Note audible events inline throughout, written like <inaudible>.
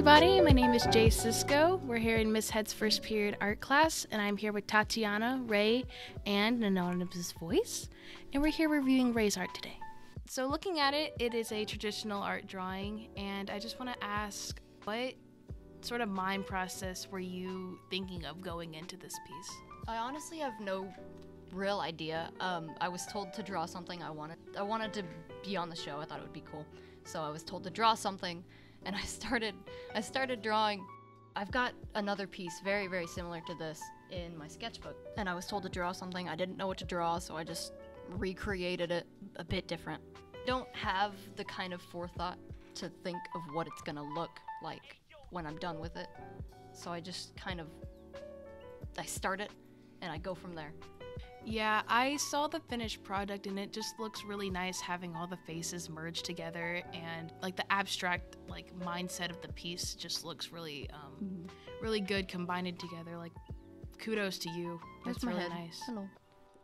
everybody. My name is Jay Sisco. We're here in Miss Head's first period art class, and I'm here with Tatiana, Ray, and an anonymous voice. And we're here reviewing Ray's art today. So, looking at it, it is a traditional art drawing, and I just want to ask what sort of mind process were you thinking of going into this piece? I honestly have no real idea. Um, I was told to draw something I wanted. I wanted to be on the show. I thought it would be cool, so I was told to draw something, and I started. I started drawing. I've got another piece very, very similar to this in my sketchbook, and I was told to draw something. I didn't know what to draw, so I just recreated it a bit different. Don't have the kind of forethought to think of what it's gonna look like when I'm done with it. So I just kind of I start it and I go from there. Yeah, I saw the finished product and it just looks really nice having all the faces merged together and like the abstract like mindset of the piece just looks really um Mm-hmm. really good combined together. Like kudos to you. That's my really head. nice. Hello.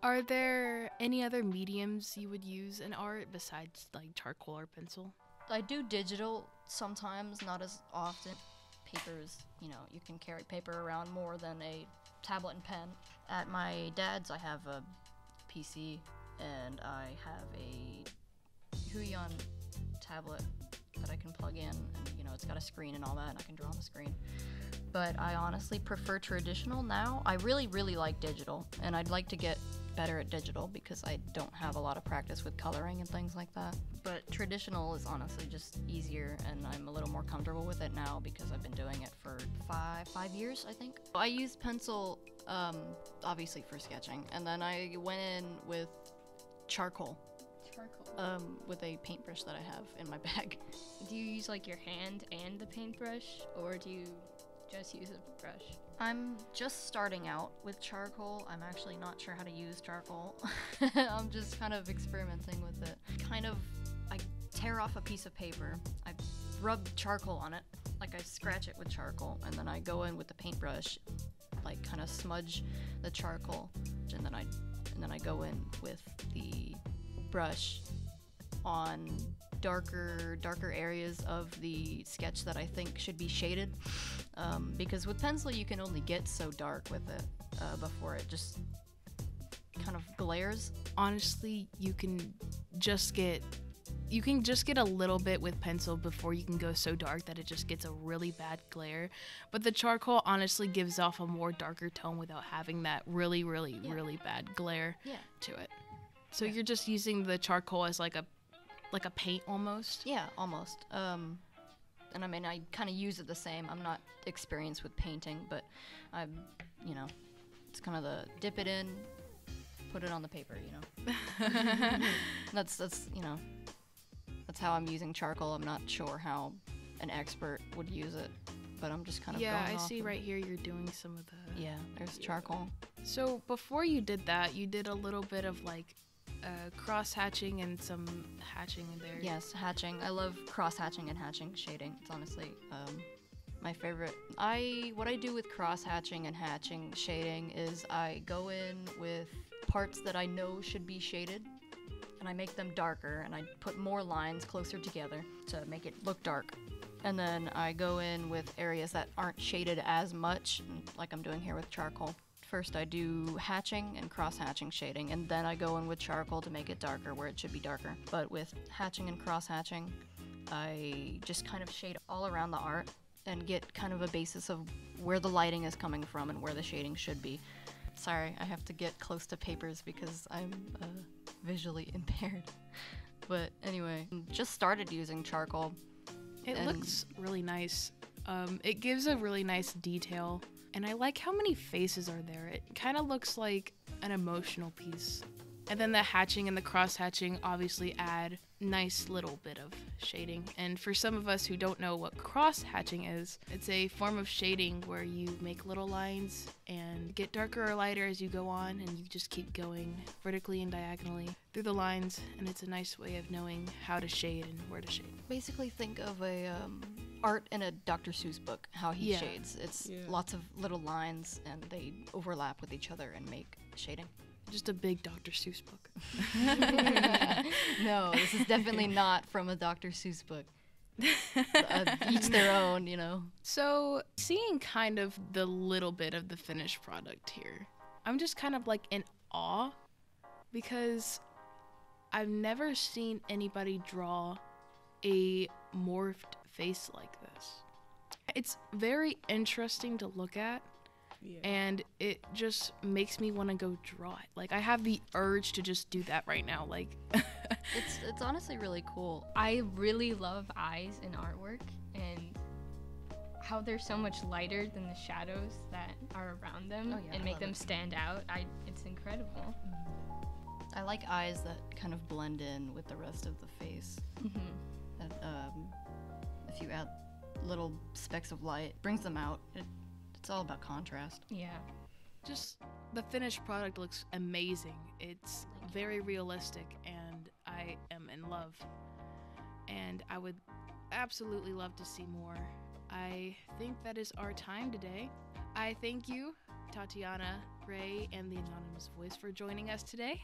Are there any other mediums you would use in art besides like charcoal or pencil? I do digital sometimes, not as often. Papers, you know, you can carry paper around more than a tablet and pen. At my dad's, I have a PC and I have a Huion tablet that I can plug in, and you know, it's got a screen and all that, and I can draw on the screen. But I honestly prefer traditional now. I really, really like digital, and I'd like to get better at digital because I don't have a lot of practice with coloring and things like that. But traditional is honestly just easier, and I'm a little more comfortable with it now because I've been doing it for five five years, I think. I use pencil, um, obviously for sketching, and then I went in with charcoal, Charcoal. um, with a paintbrush that I have in my <laughs> bag. Do you use like your hand and the paintbrush, or do you just use a brush? I'm just starting out with charcoal. I'm actually not sure how to use charcoal. <laughs> I'm just kind of experimenting with it. Kind of, I tear off a piece of paper, I rub charcoal on it, like I scratch it with charcoal, and then I go in with the paintbrush, like kind of smudge the charcoal, and then I, and then I go in with the brush on darker darker areas of the sketch that I think should be shaded um, because with pencil you can only get so dark with it uh, before it just kind of glares Honestly, you can just get you can just get a little bit with pencil before you can go so dark that it just gets a really bad glare. But the charcoal honestly gives off a more darker tone without having that really, really, Yeah. really bad glare yeah to it. So Yeah. you're just using the charcoal as like a like a paint almost. yeah almost. Um, and I mean I kind of use it the same. I'm not experienced with painting but I'm you know it's kind of the dip it in put it on the paper you know. <laughs> That's that's you know that's how I'm using charcoal. I'm not sure how an expert would use it but I'm just kind of yeah, going I see right here you're doing some of the yeah there's Yeah. charcoal. So before you did that, you did a little bit of like uh, cross hatching and some hatching in there. Yes, hatching. I love cross hatching and hatching shading. It's honestly um, my favorite. I what I do with cross hatching and hatching shading is I go in with parts that I know should be shaded and I make them darker and I put more lines closer together to make it look dark. And then I go in with areas that aren't shaded as much, like I'm doing here with charcoal. First, I do hatching and cross hatching shading, and then I go in with charcoal to make it darker where it should be darker. But with hatching and cross hatching, I just kind of shade all around the art and get kind of a basis of where the lighting is coming from and where the shading should be. Sorry, I have to get close to papers because I'm uh, visually <laughs> impaired. But anyway, just started using charcoal. It looks really nice. Um, it gives a really nice detail, and I like how many faces are there. It kind of looks like an emotional piece. And then the hatching and the cross hatching obviously add nice little bit of shading. And for some of us who don't know what cross hatching is, it's a form of shading where you make little lines and get darker or lighter as you go on, and you just keep going vertically and diagonally through the lines. And it's a nice way of knowing how to shade and where to shade. Basically, think of a um, art in a Dr. Seuss book. How he Yeah. shades. It's Yeah. lots of little lines, and they overlap with each other and make shading. Just a big Dr. Seuss book. <laughs> no, this is definitely not from a Dr. Seuss book. uh, each their own, you know. So, seeing kind of the little bit of the finished product here, I'm just kind of like in awe because I've never seen anybody draw a morphed face like this. It's very interesting to look at Yeah. and it just makes me want to go draw it. Like I have the urge to just do that right now. Like <laughs> It's it's honestly really cool. I really love eyes in artwork and how they're so much lighter than the shadows that are around them Oh, yeah, I and make them it. stand out. I it's incredible. I like eyes that kind of blend in with the rest of the face. hmm That um, if you add little specks of light, brings them out. It, it's all about contrast. Yeah. just the finished product looks amazing. It's very realistic and I am in love. And I would absolutely love to see more. I think that is our time today. I thank you, Tatiana, Ray, and the Anonymous Voice for joining us today.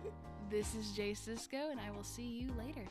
<laughs> this is Jay Sisco, and I will see you later.